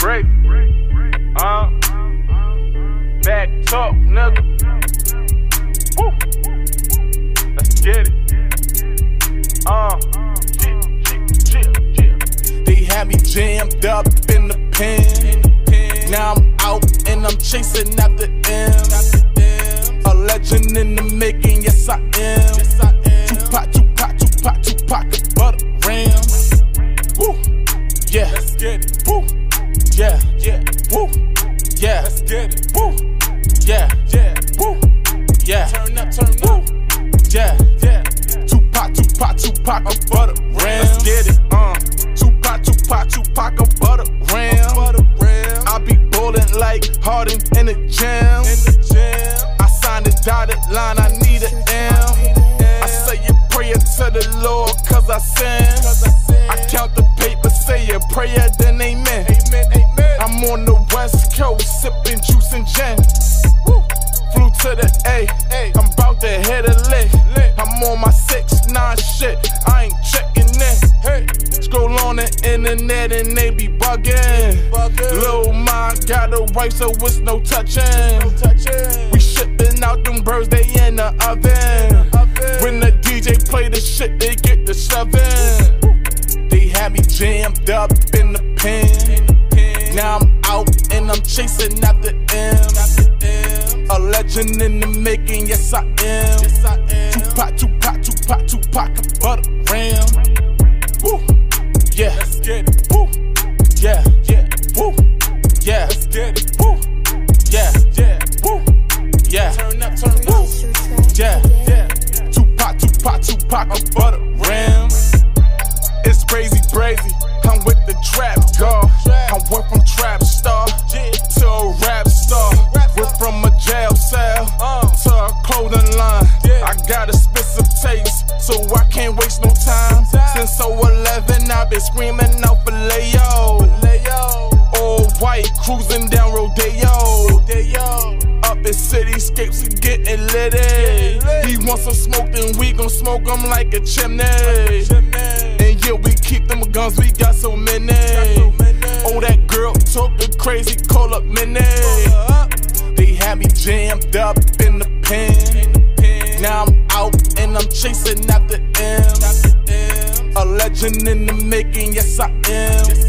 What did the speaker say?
break. Uh, back talk, nigga. Woo. Let's get it. Uh, chill, chill, chill. They had me jammed up in the pen. Now I'm out and I'm chasing after M. A legend in the making, yes I am. Tupac, Tupac, Tupac, Tupac, butter ram. Woo, yeah, let's get it. Woo, yeah, yeah, woo, yeah, let's get it. Woo, yeah, yeah, woo, yeah. Turn up, turn up. Yeah, yeah. Tupac, Tupac, Tupac, above the rim. Let's get it. Uh, Tupac, Tupac, Tupac, above the rim. I be bowling like Harden in the gym. I signed a dotted line, I need an M. I say a prayer to the Lord, cause I sin. I count the paper, say a prayer, then amen. I'm on the west coast, sipping juice and gin. Flew to the A, I'm about to hit a lick. I'm on my 6 9 shit, I ain't checking in. Scroll on the internet and they be bugging. Lil' Ma got a wife, so it's no touching. We shipping out them birds, they in the oven. When the DJ play the shit, they get the shoving. They had me jammed up in the pen. Now I'm out and I'm chasing after M. A legend in the making, yes I am. Tupac, Tupac, Tupac, Tupac, above the rim. Woo, yeah, let's get it. Woo, yeah, yeah, woo, yeah, let's get it. Woo, yeah, yeah, woo, yeah. Turn up, turn up. Yeah, yeah. Tupac, Tupac, Tupac, a butter been screaming out for Leo. All white, cruising down Rodeo. Up in cityscapes, getting litty. He wants some smoke, then we gon' smoke him like a chimney. And yeah, we keep them guns, we got so many. Oh, that girl talking crazy, call up Minnie. They had me jammed up in the pen. Now I'm out and I'm chasing after M. A legend in the making, yes I am.